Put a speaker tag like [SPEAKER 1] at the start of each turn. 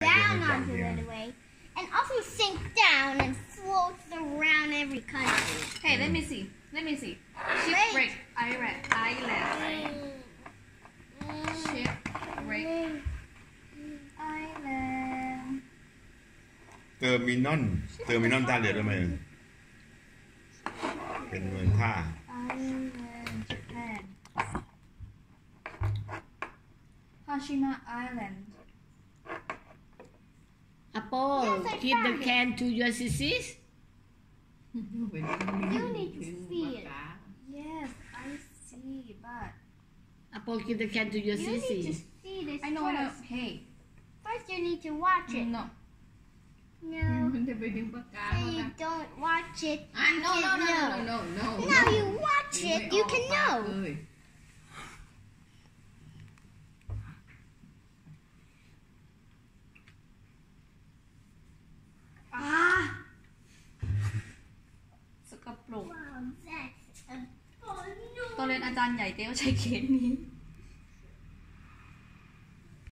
[SPEAKER 1] down onto it away, and also sink down and floats around every country.
[SPEAKER 2] Hey let me see let me see shipwreck island island right shipwreck island
[SPEAKER 3] เตอร์มินอลเตอร์มินอลท่าเรือทำไมเป็นเมืองท่า
[SPEAKER 2] island Japan Hashima Island
[SPEAKER 4] Apo.
[SPEAKER 1] Yes,
[SPEAKER 4] Keep the can to your sissies.
[SPEAKER 1] you need to see it.
[SPEAKER 2] Yes, I see, but.
[SPEAKER 4] Apo, give the can to your
[SPEAKER 1] you sissy. You need to see this
[SPEAKER 2] I know,
[SPEAKER 1] first. I.
[SPEAKER 2] Hey.
[SPEAKER 1] First, you need to watch it.
[SPEAKER 2] No.
[SPEAKER 1] No.
[SPEAKER 5] so
[SPEAKER 1] you don't watch it.
[SPEAKER 5] You no, no, no, no, no, no, no, no, no.
[SPEAKER 1] Now you watch it, you can know.
[SPEAKER 2] ตอนเรียนอาจารย์ใหญ่เต้ยวใช้เคสนี้